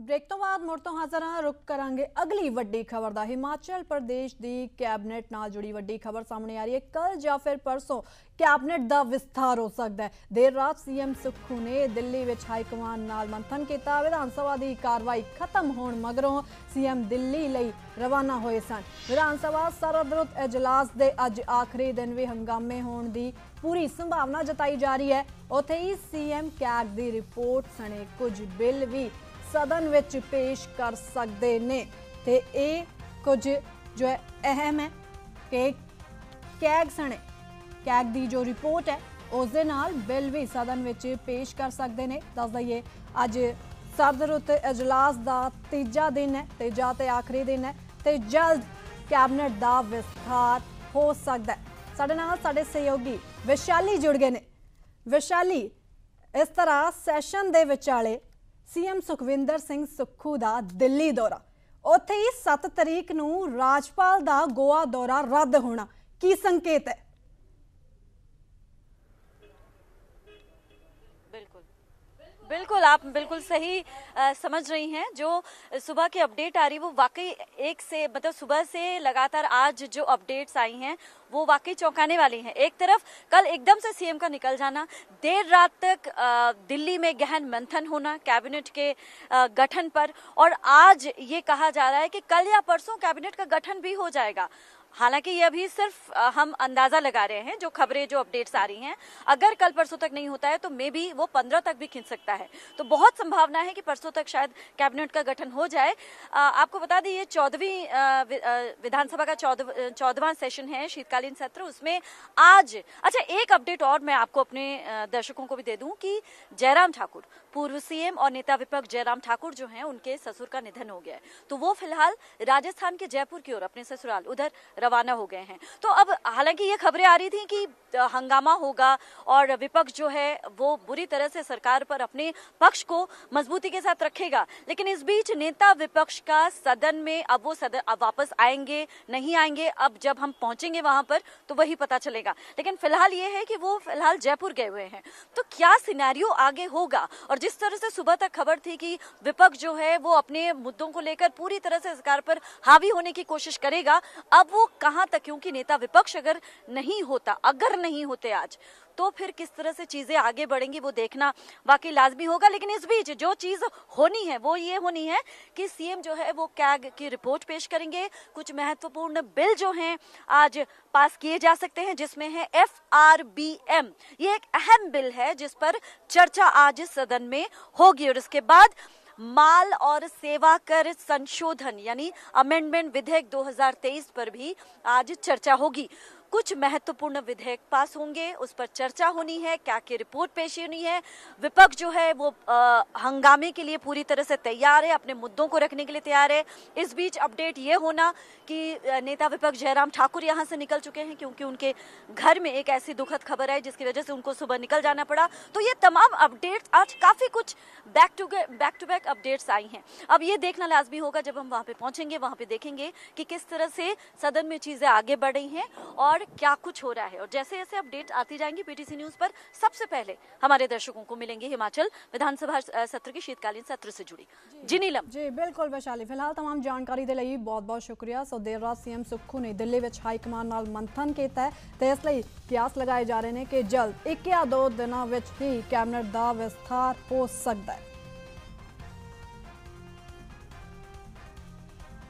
Break ਤੋਂ ਬਾਅਦ ਮੁੜ ਤੋਂ ਹਾਜ਼ਰ ਹਾਂ, ਰੁਕ ਕਰਾਂਗੇ ਅਗਲੀ ਵੱਡੀ ਖਬਰ ਦਾ। ਹਿਮਾਚਲ ਪ੍ਰਦੇਸ਼ ਦੀ ਕੈਬਨਿਟ ਨਾਲ ਜੁੜੀ ਵੱਡੀ ਖਬਰ ਸਾਹਮਣੇ ਆ ਰਹੀ ਹੈ। ਕੱਲ ਜਾਂ ਫਿਰ ਪਰਸੋਂ ਕੈਬਨਿਟ ਦਾ ਵਿਸਥਾਰ ਹੋ ਸਕਦਾ ਹੈ। ਦੇਰ ਰਾਤ ਸੀਐਮ ਸੁਖੂ ਨੇ ਦਿੱਲੀ ਵਿੱਚ ਹਾਈ ਕਮਾਂਡ ਨਾਲ ਮੰਥਨ ਕੀਤਾ। ਵਿਧਾਨ ਸਭਾ ਦੀ ਕਾਰਵਾਈ ਖਤਮ ਹੋਣ ਮਗਰੋਂ ਸੀਐਮ ਦਿੱਲੀ ਲਈ ਰਵਾਨਾ ਹੋਏ ਸਨ। ਵਿਧਾਨ ਸਭਾ ਸਰਦਰੁਤ ਇਜਲਾਸ ਦੇ ਅੱਜ ਆਖਰੀ ਦਿਨ ਵੀ ਹੰਗਾਮੇ ਹੋਣ ਦੀ ਪੂਰੀ ਸੰਭਾਵਨਾ ਜਤਾਈ ਜਾ ਰਹੀ ਹੈ। ਉੱਥੇ ਹੀ ਸੀਐਮ ਕੈਗ ਦੀ ਰਿਪੋਰਟ ਸਣੇ ਕੁਝ ਬਿੱਲ ਵੀ ਸਦਨ ਵਿੱਚ ਪੇਸ਼ ਕਰ ਸਕਦੇ ਨੇ। ਤੇ ਇਹ ਕੁਝ ਜੋ ਹੈ ਅਹਿਮ ਹੈ ਕਿ ਕੈਗ ਸਣੇ, ਕੈਗ ਦੀ ਜੋ ਰਿਪੋਰਟ ਹੈ, ਉਸ ਦੇ ਨਾਲ ਬਿੱਲ ਵੀ ਸਦਨ ਵਿੱਚ ਪੇਸ਼ ਕਰ ਸਕਦੇ ਨੇ। ਦੱਸ ਦਈਏ, ਅੱਜ ਸਰਦਰੁੱਤ ਇਜਲਾਸ ਦਾ ਤੀਜਾ ਦਿਨ ਹੈ ਤੀਜਾ ਤੇ ਆਖਰੀ ਦਿਨ ਹੈ ਤੇ ਜਲਦ ਕੈਬਨਿਟ ਦਾ ਵਿਸਥਾਰ ਹੋ ਸਕਦਾ ਹੈ। ਸਾਡੇ ਨਾਲ ਸਾਡੇ ਸਹਿਯੋਗੀ ਵਿਸ਼ਾਲੀ ਜੁੜ ਗਏ ਨੇ। ਵਿਸ਼ਾਲੀ, ਇਸ ਤਰ੍ਹਾਂ ਸੈਸ਼ਨ ਦੇ ਵਿਚਾਲੇ ਸੀਐਮ ਸੁਖਵਿੰਦਰ ਸਿੰਘ ਸੁੱਖੂ ਦਾ ਦਿੱਲੀ ਦੌਰਾ। ਉੱਥੇ ਹੀ 7 ਤਰੀਕ ਨੂੰ ਰਾਜਪਾਲ ਦਾ ਗੋਆ ਦੌਰਾ ਰੱਦ ਹੋਣਾ। ਕੀ ਸੰਕੇਤ ਹੈ? बिल्कुल आप बिल्कुल सही अ, समझ रही हैं। जो सुबह की अपडेट आ रही वो वाकई एक से मतलब सुबह से लगातार आज जो अपडेट्स आई हैं वो वाकई चौंकाने वाली हैं। एक तरफ़ कल एकदम से सीएम का निकल जाना देर रात तक अ, दिल्ली में गहन मंथन होना कैबिनेट के अ, गठन पर और आज ये कहा जा रहा है कि कल या परसों कैबिनेट का गठन भी हो जाएगा। हालाँकि ये अभी सिर्फ़ हम अंदाज़ा लगा रहे हैं, जो खबरें, जो अपडेट्स आ रही हैं। अगर कल परसों तक नहीं होता है तो मे भी वो पंद्रह तक भी खिंच सकता है। तो बहुत संभावना है कि परसों तक शायद कैबिनेट का गठन हो जाए। आपको बता दें ये चौदहवीं विधानसभा का चौदह सेशन है, शीतकालीन सत्र। उसमें आज अच्छा एक अपडेट और मैं आपको अपने दर्शकों को भी दे दूँ कि जयराम ठाकुर, पूर्व सीएम और नेता विपक्ष जयराम ठाकुर जो हैं, उनके ससुर का निधन हो गया है। तो वो फ़िलहाल राजस्थान के जयपुर की ओर, अपने ससुराल, उधर रवाना हो गए हैं। तो अब हालाँकि ये खबरें आ रही थी कि हंगामा होगा और विपक्ष जो है, वो बुरी तरह से सरकार पर अपने पक्ष को मजबूती के साथ रखेगा। लेकिन इस बीच नेता विपक्ष का सदन में अब वो सदन, अब वापस आएँगे, नहीं आएँगे, अब जब हम पहुँचेंगे वहाँ पर तो वही पता चलेगा। लेकिन फ़िलहाल ये है कि वो फ़िलहाल जयपुर गए हुए हैं। तो क्या सिनेरियो आगे होगा? और जिस तरह से सुबह तक खबर थी कि विपक्ष जो है, वो अपने मुद्दों को लेकर पूरी तरह से सरकार पर हावी होने की कोशिश करेगा, अब वो कहाँ तक? क्योंकि नेता विपक्ष अगर नहीं होता, अगर नहीं होते आज तो फिर किस तरह से चीज़ें आगे बढ़ेंगी वो देखना वाकई लाजमी होगा। लेकिन इस बीच जो चीज़ होनी है, वो ये होनी है कि सीएम जो है वो कैग की रिपोर्ट पेश करेंगे। कुछ महत्वपूर्ण बिल जो हैं, आज पास किए जा सकते हैं, जिसमें है एफ़ आर बी एम ये एक अहम बिल है, जिस पर चर्चा आज सदन में होगी और इसके बाद माल और सेवा कर संशोधन यानी अमेंडमेंट विधेयक 2023 पर भी आज चर्चा होगी। कुछ महत्वपूर्ण विधेयक पास होंगे उस पर चर्चा होनी है क्या की रिपोर्ट पेश होनी है। विपक्ष जो है वो अ, हंगामे के लिए पूरी तरह से तैयार है अपने मुद्दों को रखने के लिए तैयार है। इस बीच अपडेट ये होना कि नेता विपक्ष जयराम ठाकुर यहाँ से निकल चुके हैं क्योंकि उनके घर में एक ऐसी दुखद खबर है जिसकी वजह से उनको सुबह निकल जाना पड़ा। तो ये तमाम अपडेट्स आज काफ़ी कुछ back to back to back updates आई हैं। अब ये देखना लाजमी होगा जब हम वहाँ पे पहुँचेंगे वहाँ पे देखेंगे कि किस तरह से सदन में चीज़ें आगे बढ़ रही हैं और क्या कुछ हो रहा है और जैसे जैसे अपडेट आती जाएंगी पीटीसी न्यूज पर सबसे पहले हमारे दर्शकों को मिलेंगे हिमाचल विधानसभा अ, सत्र की शीतकालीन सत्र से जुड़ी जी नीलम ਜੀ ਬਿਲਕੁਲ ਵਿਸ਼ਾਲੀ ਫਿਲਹਾਲ तमाम ਜਾਣਕਾਰੀ ਦੇ ਲਈ ਬਹੁਤ-ਬਹੁਤ ਸ਼ੁਕਰੀਆ ਸੋ ਦੇਰ ਰਾਤ ਸੀਐਮ ਸੁੱਖੂ ਨੇ ਦਿੱਲੀ ਵਿੱਚ ਹਾਈ ਕਮਾਂਡ ਨਾਲ ਮੰਥਨ ਕੀਤਾ ਹੈ ਤੇ ਇਸ ਲਈ ਕਿਆਸ ਲਗਾਏ ਜਾ ਰਹੇ ਨੇ ਕਿ ਜਲਦ ਇੱਕ ਜਾਂ ਦੋ ਦਿਨਾਂ ਵਿੱਚ ਹੀ ਕੈਬਨਿਟ ਦਾ ਵਿਸਥਾਰ ਹੋ ਸਕਦਾ ਹੈ